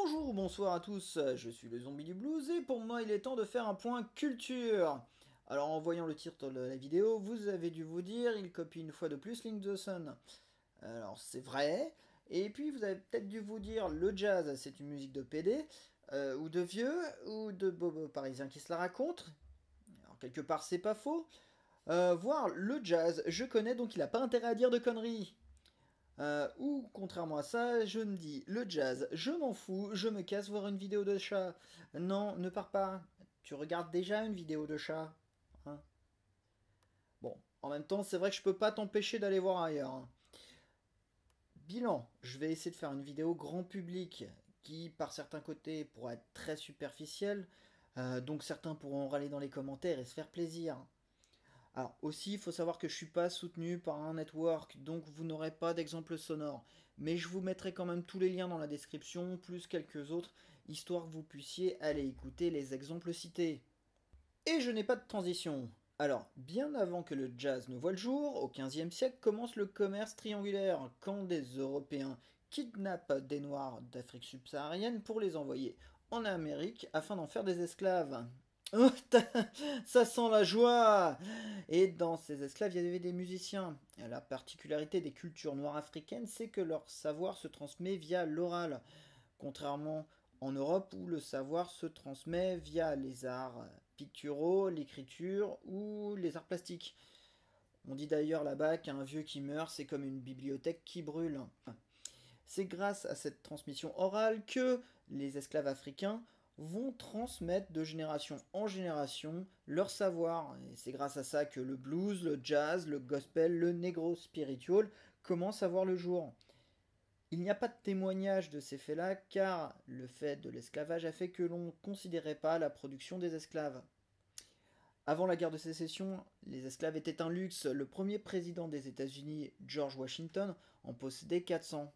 Bonjour, bonsoir à tous, je suis le zombie du blues et pour moi il est temps de faire un point culture. Alors en voyant le titre de la vidéo, vous avez dû vous dire, il copie une fois de plus Link the Sun. Alors c'est vrai, et puis vous avez peut-être dû vous dire, le jazz c'est une musique de PD, euh, ou de vieux, ou de bobo parisien qui se la raconte. Alors quelque part c'est pas faux. Euh, voir le jazz, je connais donc il a pas intérêt à dire de conneries. Euh, ou contrairement à ça, je me dis le jazz, je m'en fous, je me casse voir une vidéo de chat. Non, ne pars pas. Tu regardes déjà une vidéo de chat. Hein bon, en même temps, c'est vrai que je peux pas t'empêcher d'aller voir ailleurs. Hein. Bilan, je vais essayer de faire une vidéo grand public qui, par certains côtés, pourra être très superficielle. Euh, donc certains pourront râler dans les commentaires et se faire plaisir. Alors aussi, il faut savoir que je suis pas soutenu par un network, donc vous n'aurez pas d'exemple sonore. Mais je vous mettrai quand même tous les liens dans la description, plus quelques autres, histoire que vous puissiez aller écouter les exemples cités. Et je n'ai pas de transition. Alors, bien avant que le jazz ne voit le jour, au XVe siècle commence le commerce triangulaire, quand des Européens kidnappent des Noirs d'Afrique subsaharienne pour les envoyer en Amérique afin d'en faire des esclaves. Oh, ça sent la joie Et dans ces esclaves, il y avait des musiciens. la particularité des cultures noires africaines, c'est que leur savoir se transmet via l'oral, contrairement en Europe où le savoir se transmet via les arts picturaux, l'écriture ou les arts plastiques. On dit d'ailleurs là-bas qu'un vieux qui meurt, c'est comme une bibliothèque qui brûle. C'est grâce à cette transmission orale que les esclaves africains vont transmettre de génération en génération leur savoir. Et c'est grâce à ça que le blues, le jazz, le gospel, le negro spiritual commencent à voir le jour. Il n'y a pas de témoignage de ces faits-là car le fait de l'esclavage a fait que l'on ne considérait pas la production des esclaves. Avant la guerre de sécession, les esclaves étaient un luxe. Le premier président des États-Unis, George Washington, en possédait 400.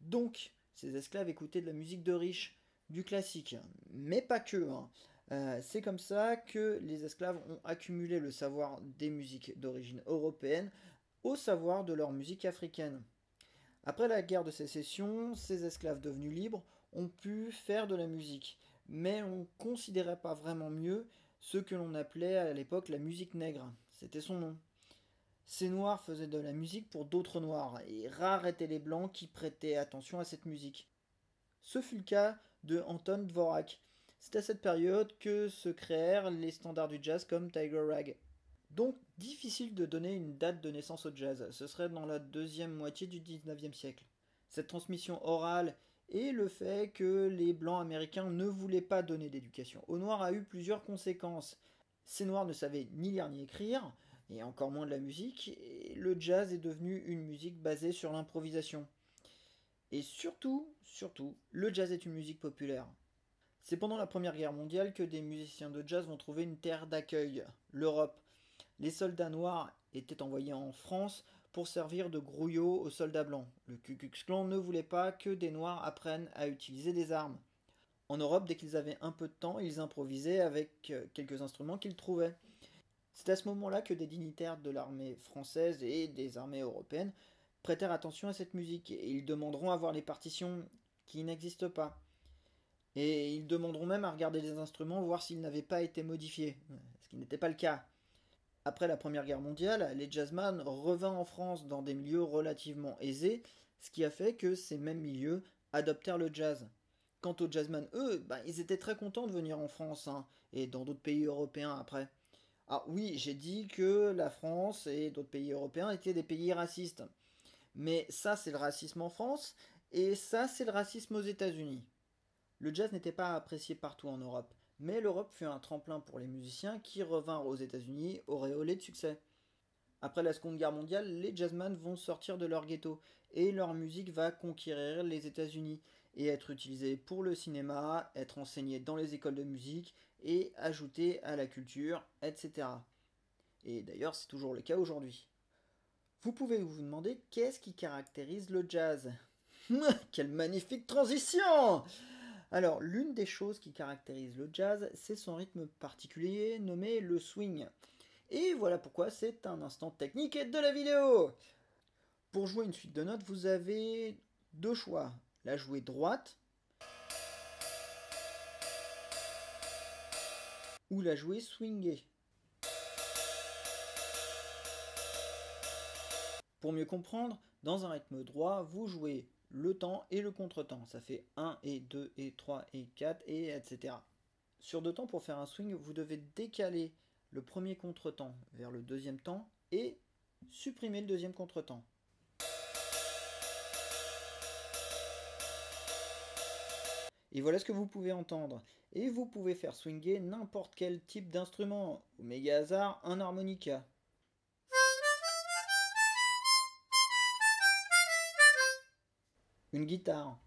Donc, ces esclaves écoutaient de la musique de riches, du classique, mais pas que. Hein. Euh, c'est comme ça que les esclaves ont accumulé le savoir des musiques d'origine européenne au savoir de leur musique africaine. Après la guerre de sécession, ces esclaves devenus libres ont pu faire de la musique, mais on ne considérait pas vraiment mieux ce que l'on appelait à l'époque la musique nègre. C'était son nom. Ces noirs faisaient de la musique pour d'autres noirs, et rares étaient les blancs qui prêtaient attention à cette musique. Ce fut le cas de Anton Dvorak. C'est à cette période que se créèrent les standards du jazz comme Tiger Rag. Donc difficile de donner une date de naissance au jazz, ce serait dans la deuxième moitié du 19e siècle. Cette transmission orale et le fait que les blancs américains ne voulaient pas donner d'éducation aux noirs a eu plusieurs conséquences. Ces noirs ne savaient ni lire ni écrire, et encore moins de la musique, et le jazz est devenu une musique basée sur l'improvisation. Et surtout, surtout, le jazz est une musique populaire. C'est pendant la Première Guerre mondiale que des musiciens de jazz vont trouver une terre d'accueil, l'Europe. Les soldats noirs étaient envoyés en France pour servir de grouillot aux soldats blancs. Le Ku Klux Klan ne voulait pas que des noirs apprennent à utiliser des armes. En Europe, dès qu'ils avaient un peu de temps, ils improvisaient avec euh, quelques instruments qu'ils trouvaient. C'est à ce moment-là que des dignitaires de l'armée française et des armées européennes prêtèrent attention à cette musique et ils demanderont à voir les partitions qui n'existent pas. Et ils demanderont même à regarder les instruments, voir s'ils n'avaient pas été modifiés, ce qui n'était pas le cas. Après la Première Guerre mondiale, les jazzman revinrent en France dans des milieux relativement aisés, ce qui a fait que ces mêmes milieux adoptèrent le jazz. Quant aux jazzman, eux, bah, ils étaient très contents de venir en France, hein, et dans d'autres pays européens après. Ah oui, j'ai dit que la France et d'autres pays européens étaient des pays racistes. Mais ça, c'est le racisme en France, et ça, c'est le racisme aux États-Unis. Le jazz n'était pas apprécié partout en Europe, mais l'Europe fut un tremplin pour les musiciens qui revinrent aux États-Unis auréolés de succès. Après la Seconde Guerre mondiale, les jazzmen vont sortir de leur ghetto et leur musique va conquérir les États-Unis et être utilisée pour le cinéma, être enseignée dans les écoles de musique et ajoutée à la culture, etc. Et d'ailleurs, c'est toujours le cas aujourd'hui. Vous pouvez vous demander qu'est-ce qui caractérise le jazz hum, Quelle magnifique transition Alors, l'une des choses qui caractérise le jazz, c'est son rythme particulier nommé le swing. Et voilà pourquoi c'est un instant technique de la vidéo Pour jouer une suite de notes, vous avez deux choix. La jouer droite ou la jouer swingée. Pour mieux comprendre, dans un rythme droit, vous jouez le temps et le contretemps. Ça fait 1 et 2 et 3 et 4 et etc. Sur deux temps, pour faire un swing, vous devez décaler le premier contretemps vers le deuxième temps et supprimer le deuxième contretemps. Et voilà ce que vous pouvez entendre. Et vous pouvez faire swinger n'importe quel type d'instrument. Au méga hasard, un harmonica. Une guitare.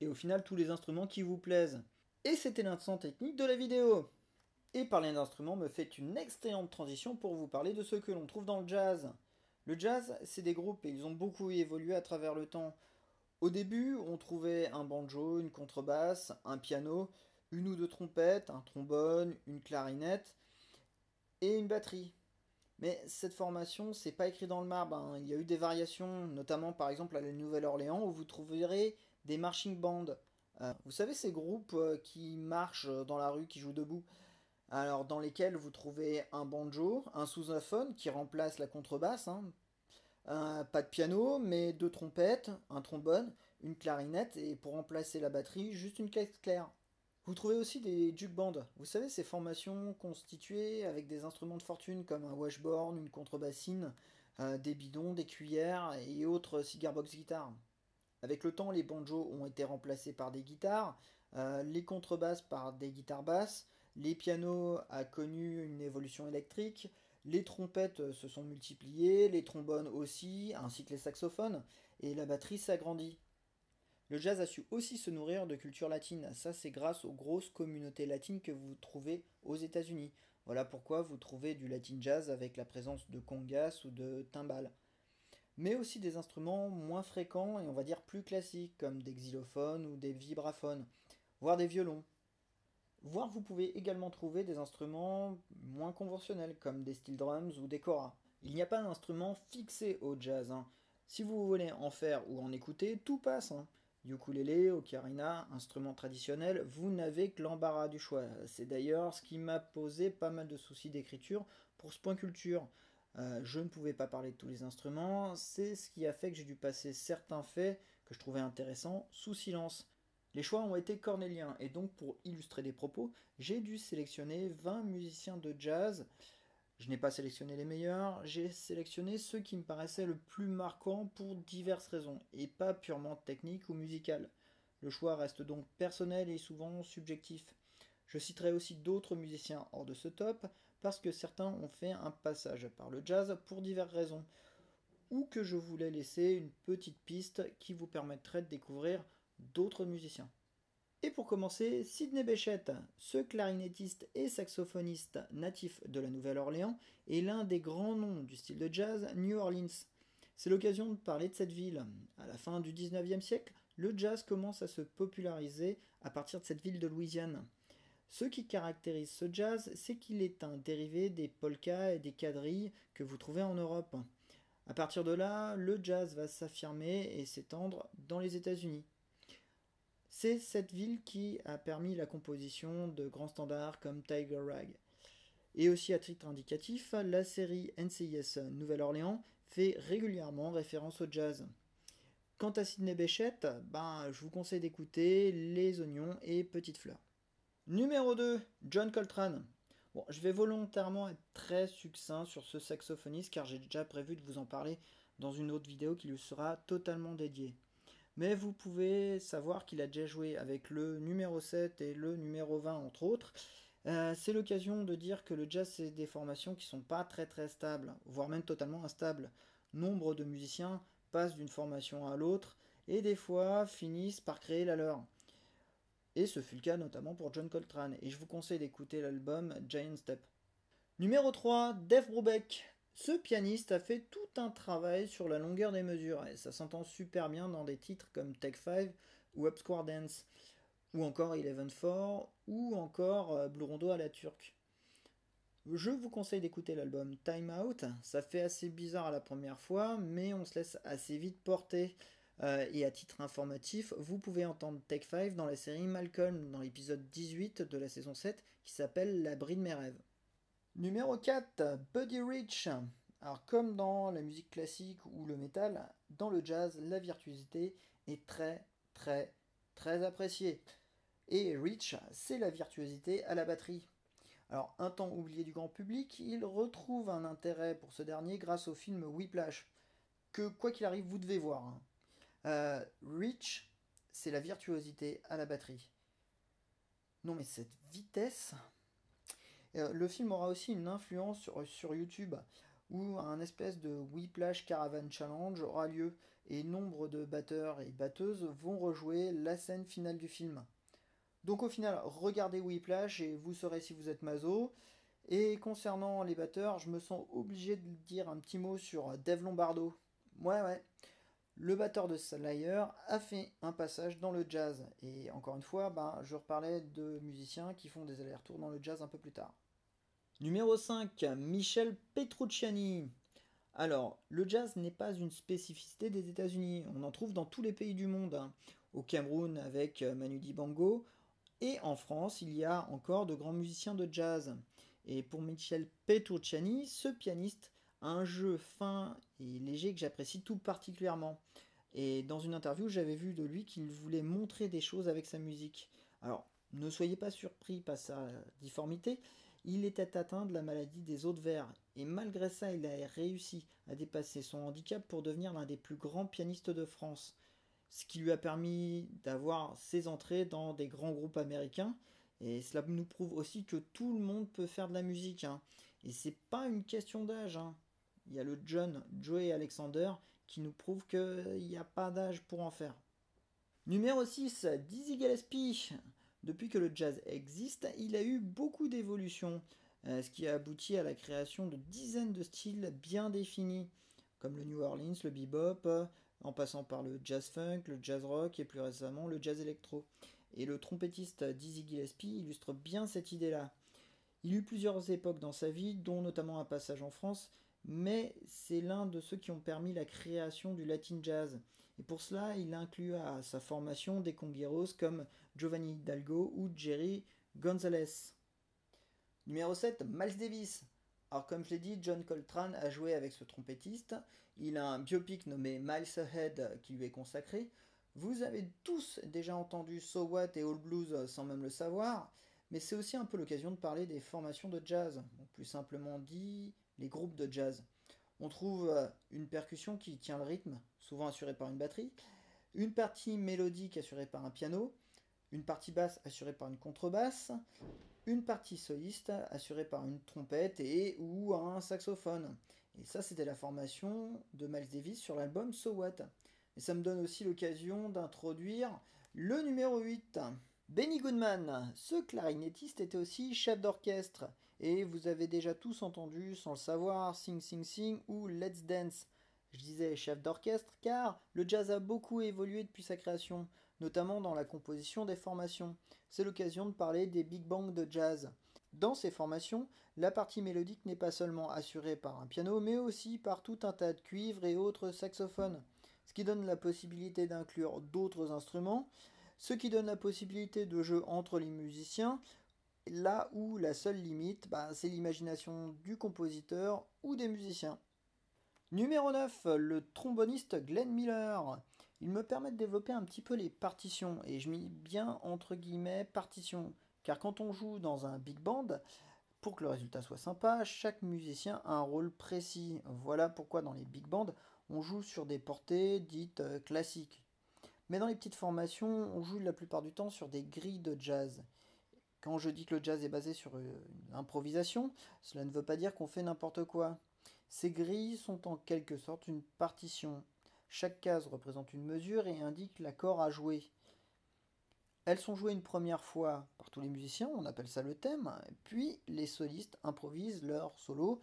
Et au final, tous les instruments qui vous plaisent. Et c'était l'instant technique de la vidéo. Et parler d'instruments me fait une excellente transition pour vous parler de ce que l'on trouve dans le jazz. Le jazz, c'est des groupes et ils ont beaucoup évolué à travers le temps. Au début, on trouvait un banjo, une contrebasse, un piano, une ou deux trompettes, un trombone, une clarinette et une batterie. Mais cette formation, c'est pas écrit dans le marbre. Hein. Il y a eu des variations, notamment par exemple à la Nouvelle-Orléans, où vous trouverez des marching bands. Euh, vous savez, ces groupes euh, qui marchent dans la rue, qui jouent debout? Alors dans lesquels vous trouvez un banjo, un sousaphone qui remplace la contrebasse, hein. pas de piano, mais deux trompettes, un trombone, une clarinette, et pour remplacer la batterie, juste une caisse claire. Vous trouvez aussi des jukbands, vous savez ces formations constituées avec des instruments de fortune comme un washboard, une contrebassine, euh, des bidons, des cuillères et autres cigar box guitares. Avec le temps, les banjos ont été remplacés par des guitares, euh, les contrebasses par des guitares basses, les pianos a connu une évolution électrique, les trompettes se sont multipliées, les trombones aussi, ainsi que les saxophones, et la batterie s'agrandit. Le jazz a su aussi se nourrir de culture latine, ça c'est grâce aux grosses communautés latines que vous trouvez aux États-Unis. Voilà pourquoi vous trouvez du latin jazz avec la présence de congas ou de timbales. Mais aussi des instruments moins fréquents et on va dire plus classiques comme des xylophones ou des vibraphones, voire des violons. Voire vous pouvez également trouver des instruments moins conventionnels comme des steel drums ou des koras. Il n'y a pas d'instrument fixé au jazz. Hein. Si vous voulez en faire ou en écouter, tout passe. Hein. Ukulélé, ocarina, instrument traditionnel, vous n'avez que l'embarras du choix. C'est d'ailleurs ce qui m'a posé pas mal de soucis d'écriture pour ce point culture. Euh, je ne pouvais pas parler de tous les instruments, c'est ce qui a fait que j'ai dû passer certains faits que je trouvais intéressants sous silence. Les choix ont été cornéliens, et donc pour illustrer des propos, j'ai dû sélectionner 20 musiciens de jazz. Je n'ai pas sélectionné les meilleurs, j'ai sélectionné ceux qui me paraissaient le plus marquants pour diverses raisons, et pas purement techniques ou musicales. Le choix reste donc personnel et souvent subjectif. Je citerai aussi d'autres musiciens hors de ce top, parce que certains ont fait un passage par le jazz pour diverses raisons, ou que je voulais laisser une petite piste qui vous permettrait de découvrir d'autres musiciens. Et pour commencer, Sidney Bechet, ce clarinettiste et saxophoniste natif de la Nouvelle-Orléans, est l'un des grands noms du style de jazz New Orleans. C'est l'occasion de parler de cette ville. À la fin du 19e siècle, le jazz commence à se populariser à partir de cette ville de Louisiane. Ce qui caractérise ce jazz, c'est qu'il est un dérivé des polkas et des quadrilles que vous trouvez en Europe. À partir de là, le jazz va s'affirmer et s'étendre dans les États-Unis. C'est cette ville qui a permis la composition de grands standards comme Tiger Rag. Et aussi à titre indicatif, la série NCIS Nouvelle-Orléans fait régulièrement référence au jazz. Quant à Sidney Bechet, ben, je vous conseille d'écouter Les Oignons et Petites Fleurs. Numéro 2, John Coltrane. Je vais volontairement être très succinct sur ce saxophoniste car j'ai déjà prévu de vous en parler dans une autre vidéo qui lui sera totalement dédiée mais vous pouvez savoir qu'il a déjà joué avec le numéro 7 et le numéro 20 entre autres. Euh, c'est l'occasion de dire que le jazz c'est des formations qui sont pas très très stables, voire même totalement instables. Nombre de musiciens passent d'une formation à l'autre et des fois finissent par créer la leur. Et ce fut le cas notamment pour John Coltrane, et je vous conseille d'écouter l'album Giant Step. Numéro 3, Dave Brubeck. Ce pianiste a fait tout un travail sur la longueur des mesures, et ça s'entend super bien dans des titres comme Tech 5 ou Up Square Dance, ou encore Eleven 4, ou encore euh, Blue Rondo à la turque. Je vous conseille d'écouter l'album Time Out, ça fait assez bizarre à la première fois, mais on se laisse assez vite porter. Euh, et à titre informatif, vous pouvez entendre Take 5 dans la série Malcolm, dans l'épisode 18 de la saison 7, qui s'appelle L'abri de mes rêves. Numéro 4, Buddy Rich. Alors comme dans la musique classique ou le métal, dans le jazz, la virtuosité est très très très appréciée. Et Rich, c'est la virtuosité à la batterie. Alors, un temps oublié du grand public, il retrouve un intérêt pour ce dernier grâce au film Whiplash, que quoi qu'il arrive, vous devez voir. Hein. Euh, Rich, c'est la virtuosité à la batterie. Non mais cette vitesse... Euh, le film aura aussi une influence sur, sur YouTube, où un espèce de Whiplash Caravan Challenge aura lieu, et nombre de batteurs et batteuses vont rejouer la scène finale du film. Donc au final, regardez Whiplash et vous saurez si vous êtes mazo. Et concernant les batteurs, je me sens obligé de dire un petit mot sur Dave Lombardo. Ouais, ouais. Le batteur de Slayer a fait un passage dans le jazz. Et encore une fois, ben, je reparlais de musiciens qui font des allers-retours dans le jazz un peu plus tard. Numéro 5, Michel Petrucciani. Alors, le jazz n'est pas une spécificité des États-Unis. On en trouve dans tous les pays du monde. Hein. Au Cameroun avec Manu Dibango, et en France, il y a encore de grands musiciens de jazz. Et pour Michel Petrucciani, ce pianiste a un jeu fin et léger que j'apprécie tout particulièrement. Et dans une interview, j'avais vu de lui qu'il voulait montrer des choses avec sa musique. Alors, ne soyez pas surpris par sa difformité, il était atteint de la maladie des os de verre, et malgré ça, il a réussi à dépasser son handicap pour devenir l'un des plus grands pianistes de France ce qui lui a permis d'avoir ses entrées dans des grands groupes américains. Et cela nous prouve aussi que tout le monde peut faire de la musique. Hein. Et c'est pas une question d'âge. Hein. Il y a le John, Joey Alexander qui nous prouve qu'il n'y a pas d'âge pour en faire. Numéro 6, Dizzy Gillespie. Depuis que le jazz existe, il a eu beaucoup d'évolutions, euh, ce qui a abouti à la création de dizaines de styles bien définis, comme le New Orleans, le bebop, en passant par le jazz funk, le jazz rock et plus récemment le jazz électro. Et le trompettiste Dizzy Gillespie illustre bien cette idée-là. Il eut plusieurs époques dans sa vie, dont notamment un passage en France, mais c'est l'un de ceux qui ont permis la création du latin jazz. Et pour cela, il inclut à sa formation des congueros comme Giovanni Hidalgo ou Jerry Gonzalez. Numéro 7, Miles Davis. Alors comme je l'ai dit, John Coltrane a joué avec ce trompettiste. Il a un biopic nommé Miles Ahead qui lui est consacré. Vous avez tous déjà entendu So What et All Blues sans même le savoir, mais c'est aussi un peu l'occasion de parler des formations de jazz, plus simplement dit les groupes de jazz. On trouve euh, une percussion qui tient le rythme, souvent assurée par une batterie, une partie mélodique assurée par un piano, une partie basse assurée par une contrebasse, une partie soliste assurée par une trompette et ou un saxophone. Et ça, c'était la formation de Miles Davis sur l'album So What. Et ça me donne aussi l'occasion d'introduire le numéro 8. Benny Goodman, ce clarinettiste était aussi chef d'orchestre. Et vous avez déjà tous entendu, sans le savoir, Sing Sing Sing ou Let's Dance. Je disais chef d'orchestre car le jazz a beaucoup évolué depuis sa création notamment dans la composition des formations. C'est l'occasion de parler des big bangs de jazz. Dans ces formations, la partie mélodique n'est pas seulement assurée par un piano, mais aussi par tout un tas de cuivres et autres saxophones, ce qui donne la possibilité d'inclure d'autres instruments, ce qui donne la possibilité de jeu entre les musiciens, là où la seule limite, bah, c'est l'imagination du compositeur ou des musiciens. Numéro 9, le tromboniste Glenn Miller il me permet de développer un petit peu les partitions, et je mets bien entre guillemets partitions, car quand on joue dans un big band, pour que le résultat soit sympa, chaque musicien a un rôle précis. Voilà pourquoi dans les big bands, on joue sur des portées dites euh, classiques. Mais dans les petites formations, on joue la plupart du temps sur des grilles de jazz. Quand je dis que le jazz est basé sur euh, une improvisation, cela ne veut pas dire qu'on fait n'importe quoi. Ces grilles sont en quelque sorte une partition. Chaque case représente une mesure et indique l'accord à jouer. Elles sont jouées une première fois par tous les musiciens, on appelle ça le thème, puis les solistes improvisent leur solo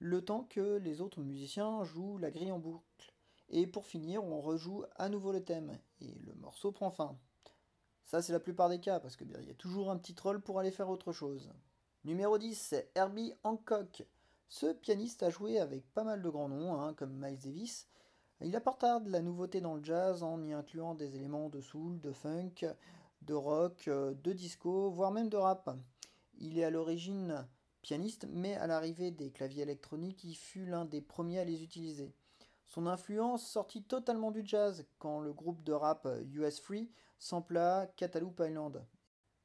le temps que les autres musiciens jouent la grille en boucle. Et pour finir, on rejoue à nouveau le thème et le morceau prend fin. Ça, c'est la plupart des cas parce qu'il y a toujours un petit troll pour aller faire autre chose. Numéro 10, c'est Herbie Hancock. Ce pianiste a joué avec pas mal de grands noms, hein, comme Miles Davis, Il apporta de la nouveauté dans le jazz en y incluant des éléments de soul, de funk, de rock, euh, de disco, voire même de rap. Il est à l'origine pianiste, mais à l'arrivée des claviers électroniques, il fut l'un des premiers à les utiliser. Son influence sortit totalement du jazz quand le groupe de rap US Free sampla Cataloop Island.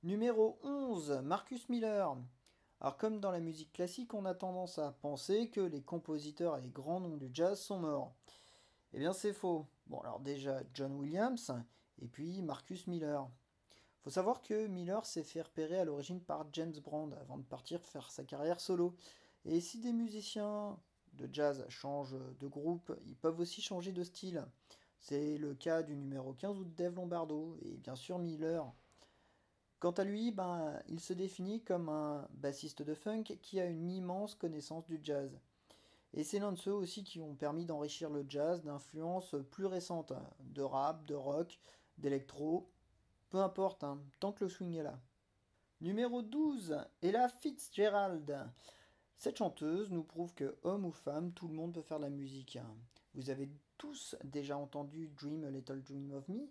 Numéro 11, Marcus Miller. Alors comme dans la musique classique, on a tendance à penser que les compositeurs et les grands noms du jazz sont morts. Eh bien c'est faux. Bon alors déjà John Williams et puis Marcus Miller. Faut savoir que Miller s'est fait repérer à l'origine par James Brown avant de partir faire sa carrière solo. Et si des musiciens de jazz changent de groupe, ils peuvent aussi changer de style. C'est le cas du numéro 15 ou de Dave Lombardo et bien sûr Miller. Quant à lui, ben, il se définit comme un bassiste de funk qui a une immense connaissance du jazz. Et c'est l'un de ceux aussi qui ont permis d'enrichir le jazz d'influences plus récentes, de rap, de rock, d'électro, peu importe, hein, tant que le swing est là. Numéro 12, Ella Fitzgerald. Cette chanteuse nous prouve que, homme ou femme, tout le monde peut faire de la musique. Hein. Vous avez tous déjà entendu Dream a Little Dream of Me,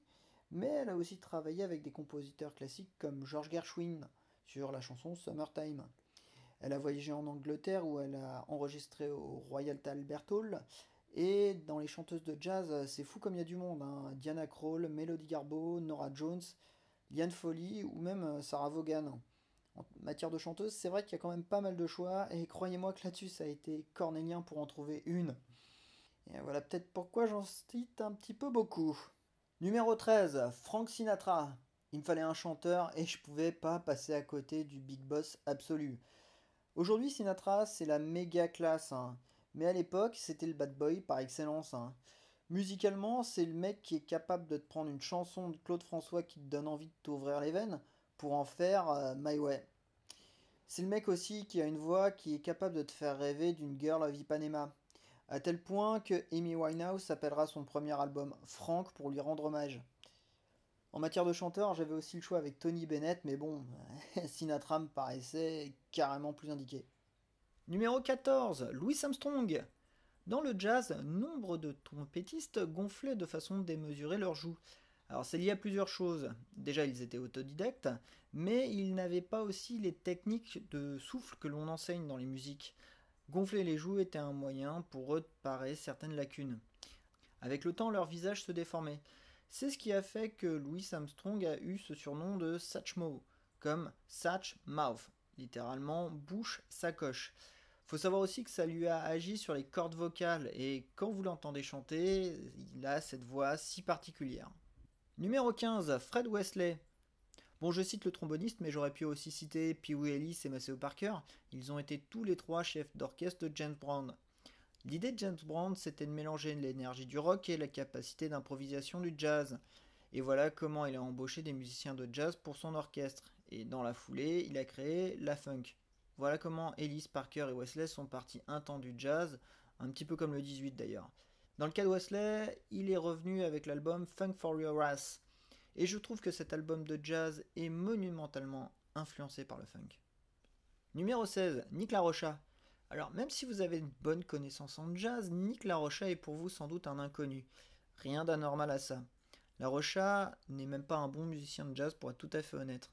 mais elle a aussi travaillé avec des compositeurs classiques comme George Gershwin sur la chanson Summertime. Elle a voyagé en Angleterre où elle a enregistré au Royal Albert Hall et dans les chanteuses de jazz, c'est fou comme il y a du monde. Hein. Diana Krall, Melody Garbo, Nora Jones, Liane Foley ou même euh, Sarah Vaughan. En matière de chanteuse, c'est vrai qu'il y a quand même pas mal de choix et croyez-moi que là-dessus, ça a été cornélien pour en trouver une. Et voilà peut-être pourquoi j'en cite un petit peu beaucoup. Numéro 13, Frank Sinatra. Il me fallait un chanteur et je pouvais pas passer à côté du big boss absolu. Aujourd'hui, Sinatra, c'est la méga classe. Hein. Mais à l'époque, c'était le bad boy par excellence. Hein. Musicalement, c'est le mec qui est capable de te prendre une chanson de Claude François qui te donne envie de t'ouvrir les veines pour en faire euh, My Way. C'est le mec aussi qui a une voix qui est capable de te faire rêver d'une girl of Ipanema. À tel point que Amy Winehouse s'appellera son premier album Frank pour lui rendre hommage. En matière de chanteur, j'avais aussi le choix avec Tony Bennett, mais bon, Sinatra me paraissait carrément plus indiqué. Numéro 14, Louis Armstrong. Dans le jazz, nombre de trompettistes gonflaient de façon démesurée leurs joues. Alors c'est lié à plusieurs choses. Déjà ils étaient autodidactes, mais ils n'avaient pas aussi les techniques de souffle que l'on enseigne dans les musiques. Gonfler les joues était un moyen pour eux de parer certaines lacunes. Avec le temps, leur visage se déformait. C'est ce qui a fait que Louis Armstrong a eu ce surnom de Satchmo, comme Satch Mouth, littéralement bouche sacoche. Faut savoir aussi que ça lui a agi sur les cordes vocales et quand vous l'entendez chanter, il a cette voix si particulière. Numéro 15, Fred Wesley. Bon, je cite le tromboniste, mais j'aurais pu aussi citer Pee Wee Ellis et Maceo Parker. Ils ont été tous les trois chefs d'orchestre de James Brown. L'idée de James Brown, c'était de mélanger l'énergie du rock et la capacité d'improvisation du jazz. Et voilà comment il a embauché des musiciens de jazz pour son orchestre. Et dans la foulée, il a créé la funk. Voilà comment Ellis, Parker et Wesley sont partis un temps du jazz, un petit peu comme le 18 d'ailleurs. Dans le cas de Wesley, il est revenu avec l'album Funk for Your Ass. Et je trouve que cet album de jazz est monumentalement influencé par le funk. Numéro 16, Nick LaRocha. Alors, même si vous avez une bonne connaissance en jazz, Nick LaRocha est pour vous sans doute un inconnu. Rien d'anormal à ça. LaRocha n'est même pas un bon musicien de jazz pour être tout à fait honnête.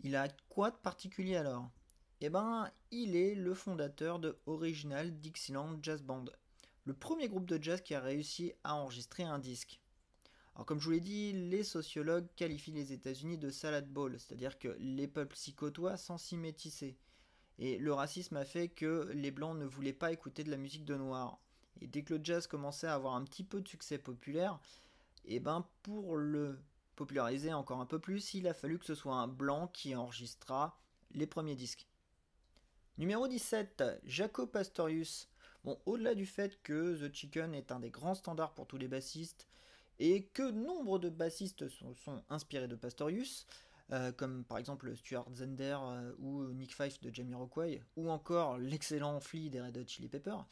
Il a quoi de particulier alors? Eh ben, il est le fondateur de Original Dixieland Jazz Band, le premier groupe de jazz qui a réussi à enregistrer un disque. Alors comme je vous l'ai dit, les sociologues qualifient les États-Unis de salad bowl, c'est-à-dire que les peuples s'y côtoient sans s'y métisser. Et le racisme a fait que les blancs ne voulaient pas écouter de la musique de noir. Et dès que le jazz commençait à avoir un petit peu de succès populaire, et eh ben pour le populariser encore un peu plus, il a fallu que ce soit un blanc qui enregistra les premiers disques. Numéro 17, Jaco Pastorius. Bon, au-delà du fait que The Chicken est un des grands standards pour tous les bassistes, et que nombre de bassistes sont, inspirés de Pastorius, euh, comme par exemple Stuart Zender euh, ou Nick Fife de Jamie Rockway, ou encore l'excellent Flea des Red Hot Chili Peppers,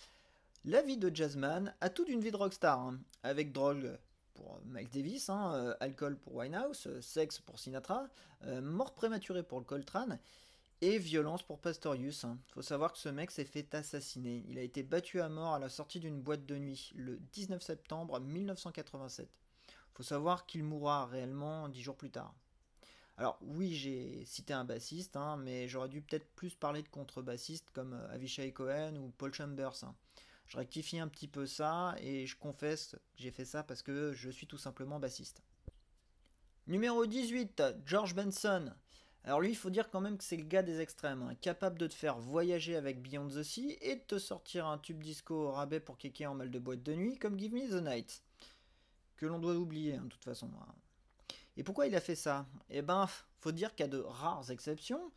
la vie de Jazzman a toute une vie de rockstar, hein, avec drogue pour Miles Davis, hein, euh, alcool pour Winehouse, sexe pour Sinatra, mort prématurée pour Coltrane, Et violence pour Pastorius. Il hein. faut savoir que ce mec s'est fait assassiner. Il a été battu à mort à la sortie d'une boîte de nuit le 19 septembre 1987. faut savoir qu'il mourra réellement dix jours plus tard. Alors oui, j'ai cité un bassiste, hein, mais j'aurais dû peut-être plus parler de contrebassistes comme euh, Avishai Cohen ou Paul Chambers. Hein. Je rectifie un petit peu ça et je confesse que j'ai fait ça parce que je suis tout simplement bassiste. Numéro 18, George Benson. Alors lui, il faut dire quand même que c'est le gars des extrêmes, hein, capable de te faire voyager avec Beyond the Sea et de te sortir un tube disco au rabais pour kéker en mal de boîte de nuit comme Give Me the Night. Que l'on doit oublier, de toute façon. Et pourquoi il a fait ça? Eh ben, faut dire qu'à de rares exceptions,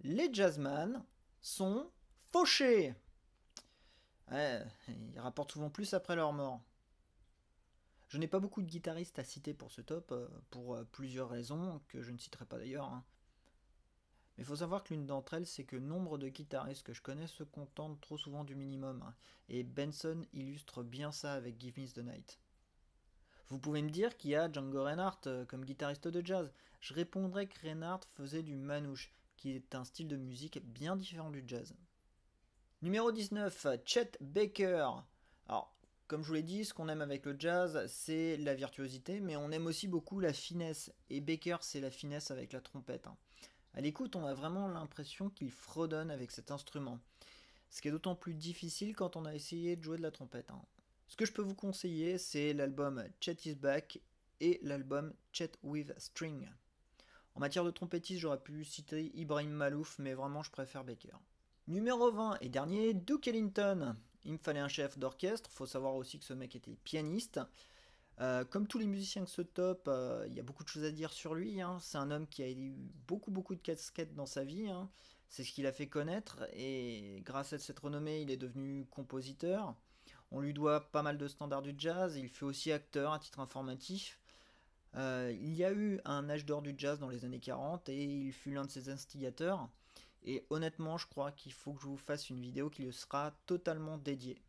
les jazzman sont fauchés. ils rapportent souvent plus après leur mort. Je n'ai pas beaucoup de guitaristes à citer pour ce top, euh, pour euh, plusieurs raisons, que je ne citerai pas d'ailleurs. Hein. Mais il faut savoir que l'une d'entre elles, c'est que nombre de guitaristes que je connais se contentent trop souvent du minimum. Hein. Et Benson illustre bien ça avec Give Me the Night. Vous pouvez me dire qu'il y a Django Reinhardt euh, comme guitariste de jazz. Je répondrai que Reinhardt faisait du manouche, qui est un style de musique bien différent du jazz. Numéro 19, Chet Baker. Alors, comme je vous l'ai dit, ce qu'on aime avec le jazz, c'est la virtuosité, mais on aime aussi beaucoup la finesse. Et Baker, c'est la finesse avec la trompette. Hein. À l'écoute, on a vraiment l'impression qu'il fredonne avec cet instrument. Ce qui est d'autant plus difficile quand on a essayé de jouer de la trompette. Ce que je peux vous conseiller, c'est l'album Chet is Back et l'album Chet with String. En matière de trompettiste, j'aurais pu citer Ibrahim Malouf, mais vraiment je préfère Baker. Numéro 20 et dernier, Duke Ellington. Il me fallait un chef d'orchestre, faut savoir aussi que ce mec était pianiste. Euh, comme tous les musiciens de ce top, euh, il y a beaucoup de choses à dire sur lui. Hein. C'est un homme qui a eu beaucoup beaucoup de casquettes dans sa vie. Hein. C'est ce qu'il a fait connaître et grâce à cette renommée, il est devenu compositeur. On lui doit pas mal de standards du jazz, il fait aussi acteur à titre informatif. Euh, il y a eu un âge d'or du jazz dans les années 40 et il fut l'un de ses instigateurs. Et honnêtement, je crois qu'il faut que je vous fasse une vidéo qui lui sera totalement dédiée.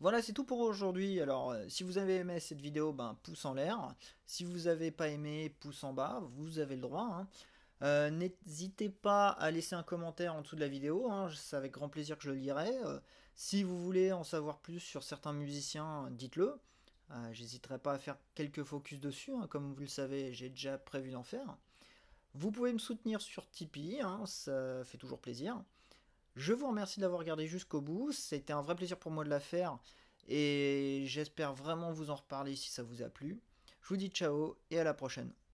Voilà, c'est tout pour aujourd'hui. Alors, euh, si vous avez aimé cette vidéo, ben, pouce en l'air. Si vous n'avez pas aimé, pouce en bas. Vous avez le droit. Hein. Euh, n'hésitez pas à laisser un commentaire en dessous de la vidéo, hein. c'est avec grand plaisir que je le lirai. Si vous voulez en savoir plus sur certains musiciens, dites-le. Euh, j'hésiterai pas à faire quelques focus dessus, hein. comme vous le savez, j'ai déjà prévu d'en faire. Vous pouvez me soutenir sur Tipeee, hein. ça fait toujours plaisir. Je vous remercie d'avoir regardé jusqu'au bout, c'était un vrai plaisir pour moi de la faire, et j'espère vraiment vous en reparler si ça vous a plu. Je vous dis ciao et à la prochaine.